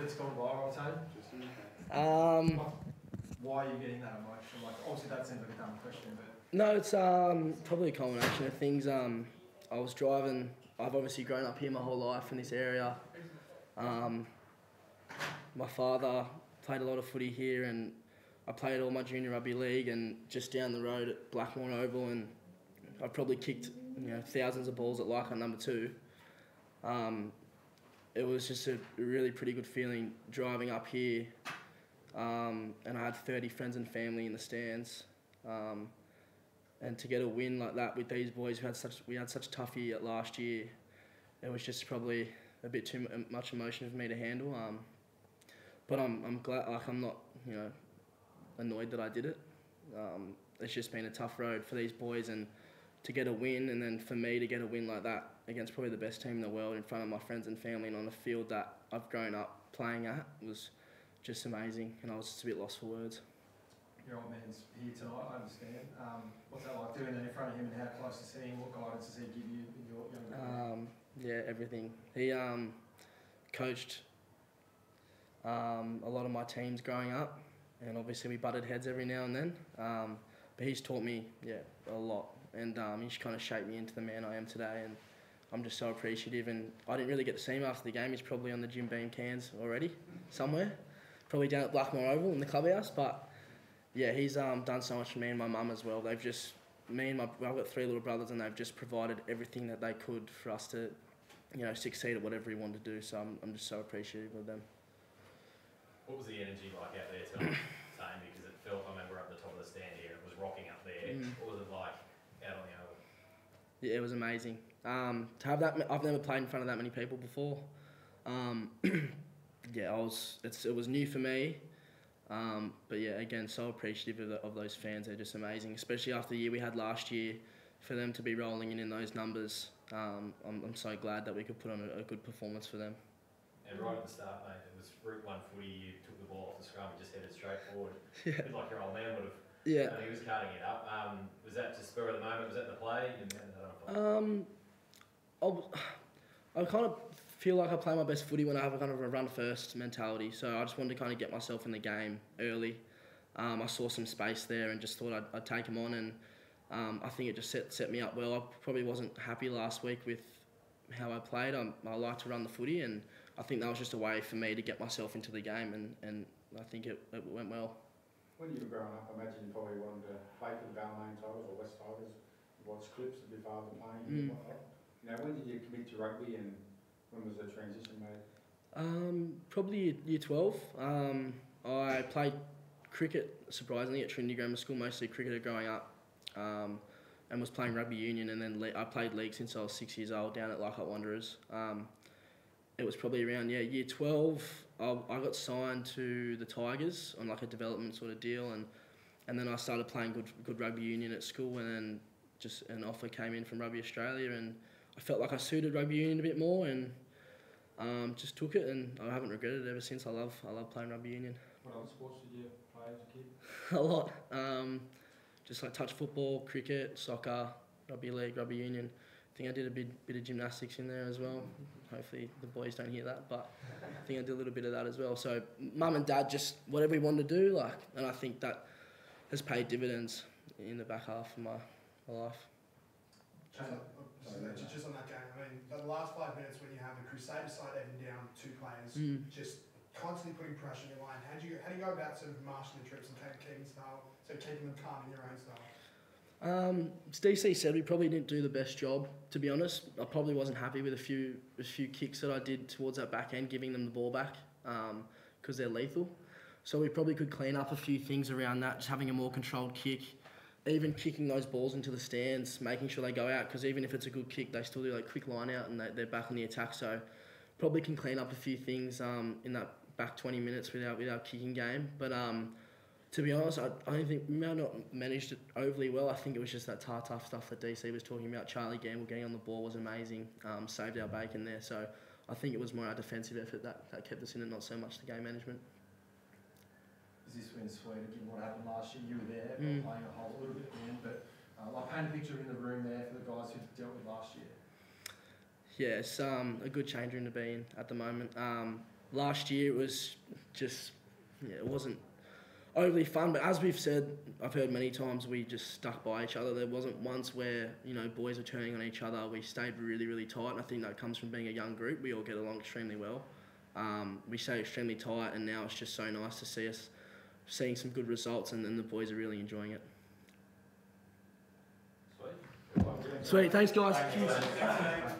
that's gone viral all the time? Um, Why are you getting that emotion? Like, obviously that seems like a dumb question, but no, it's um, probably a combination of things. Um, I was driving. I've obviously grown up here my whole life in this area. Um, my father played a lot of footy here, and I played all my junior rugby league, and just down the road at Blackmore Oval, and I've probably kicked you know thousands of balls at like number two. Um, it was just a really pretty good feeling driving up here, um, and I had 30 friends and family in the stands. Um, and to get a win like that with these boys, we had such we had such a tough year last year. It was just probably a bit too much emotion for me to handle. Um, but I'm I'm glad like I'm not you know annoyed that I did it. Um, it's just been a tough road for these boys and to get a win and then for me to get a win like that against probably the best team in the world in front of my friends and family and on a field that I've grown up playing at was just amazing and I was just a bit lost for words. your old man's here tonight, I understand. Um, what's that like doing that in front of him and how close is he and what guidance does he give you in your career? Um, yeah, everything. He um, coached um, a lot of my teams growing up, and obviously we butted heads every now and then. Um, but he's taught me, yeah, a lot, and um, he's kind of shaped me into the man I am today. And I'm just so appreciative. And I didn't really get to see him after the game. He's probably on the Jim Beam cans already, somewhere, probably down at Blackmore Oval in the clubhouse. But yeah, he's um, done so much for me and my mum as well. They've just me and my I've got three little brothers, and they've just provided everything that they could for us to, you know, succeed at whatever we wanted to do. So I'm, I'm just so appreciative of them. What was the energy like out there tonight? Because it felt, I remember up the top of the stand here, it was rocking up there. Mm. What was it like out on the oval? Yeah, it was amazing. Um, to have that, I've never played in front of that many people before. Um, yeah, I was. It's, it was new for me. Um, but yeah, again, so appreciative of, the, of those fans. They're just amazing, especially after the year we had last year. For them to be rolling in in those numbers, um, I'm, I'm so glad that we could put on a, a good performance for them. And right at the start, mate, it was route one footy, you took the ball off the scrum and just headed straight forward. Yeah. A bit like your old man would have. Yeah. And he was carting it up. Um, was that just spur of the moment? Was that the play? And how did that unfold? Um, I'll, I kind of feel like I play my best footy when I have a kind of a run first mentality. So I just wanted to kind of get myself in the game early. Um, I saw some space there and just thought I'd, I'd take him on, and um, I think it just set set me up well. I probably wasn't happy last week with how I played. I, I like to run the footy, and I think that was just a way for me to get myself into the game, and, and I think it, it went well. When you were growing up, I imagine you probably wanted to play for the Balmain Tigers or West Tigers. You watched clips of your father playing and Mm. whatnot. You know, when did you commit to rugby and when was the transition made? Um, probably year- year 12. Um, I played cricket, surprisingly, at Trinity Grammar School, mostly cricketer growing up, um, and was playing rugby union. And then le- I played league since I was six years old down at Leichhardt Wanderers. Um, it was probably around, yeah, year 12. I, I got signed to the Tigers on like a development sort of deal. And, and then I started playing good, good rugby union at school. And then just an offer came in from Rugby Australia. And I felt like I suited rugby union a bit more. And um, just took it, and I haven't regretted it ever since. I love I love playing rugby union What other sports did you play as a kid? a lot. Um, just like touch football, cricket, soccer, rugby league, rugby union. I think I did a bit bit of gymnastics in there as well. Hopefully the boys don't hear that, but I think I did a little bit of that as well. So mum and dad just whatever we wanted to do, like, and I think that has paid dividends in the back half of my, my life. Just on, just- on that game, I mean, the last five minutes when you have the Crusader side even down two players, Mm. just constantly putting pressure on your line. How do you how do you go about sort of marshalling the trips and keeping style, so keeping them calm in your own style? Um, DC said, we probably didn't do the best job. To be honest, I probably wasn't happy with a few a few kicks that I did towards that back end, giving them the ball back because they're lethal. So we probably could clean up a few things around that, just having a more controlled kick, even kicking those balls into the stands, making sure they go out. Because even if it's a good kick, they still do like quick line out and they, they're back on the attack. So probably can clean up a few things um, in that back 20 minutes with our, with our kicking game. But um, to be honest, I, I don't think we may not managed it overly well. I think it was just that tar tough stuff that DC was talking about. Charlie Gamble getting on the ball was amazing, um, saved our bacon there. So I think it was more our defensive effort that, that kept us in it, not so much the game management. Is this when Sweden, given what happened last year, you were there, Mm. playing a whole little bit at the end, but uh, like paint a picture in the room there for the guys who dealt with last year. Yeah, it's um, a good change room to be in at the moment. Um, last year it was just, yeah, it wasn't. Overly fun. But as we've said, I've heard many times, we just stuck by each other. There wasn't once where you know boys were turning on each other. We stayed really, really tight, and I think that comes from being a young group. We all get along extremely well. Um, we stay extremely tight, and now it's just so nice to see us seeing some good results, and, and the boys are really enjoying it. Sweet. Good luck with it. Sweet, thanks guys. Thanks.